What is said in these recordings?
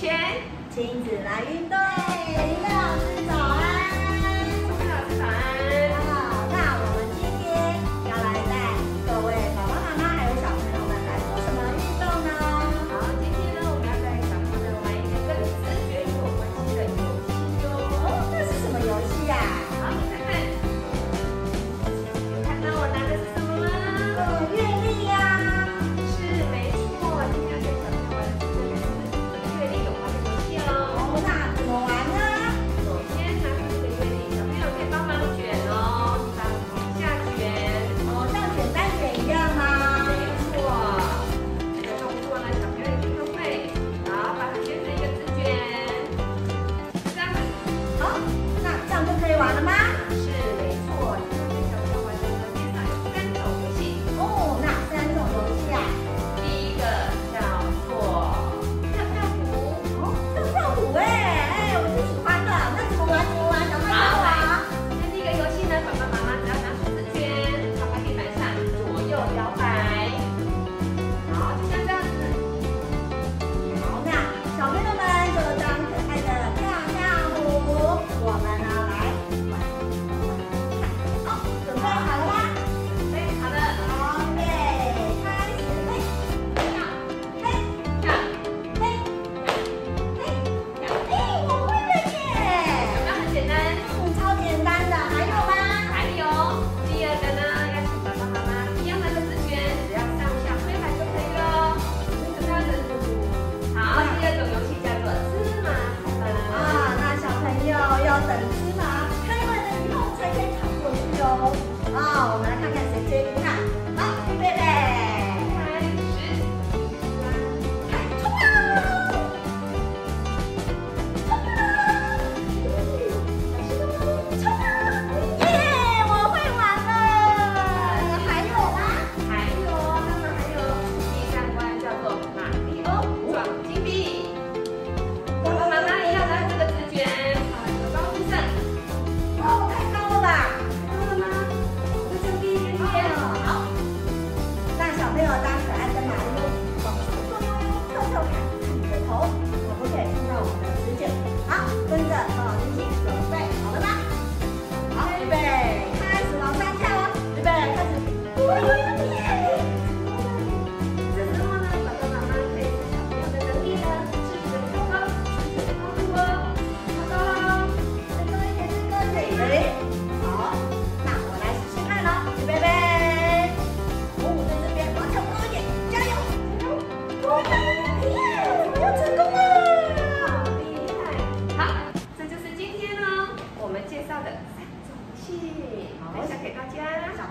全亲子来运动。林老师早安。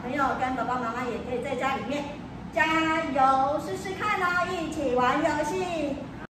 朋友跟爸爸妈妈也可以在家里面加油，试试看啦，一起玩游戏。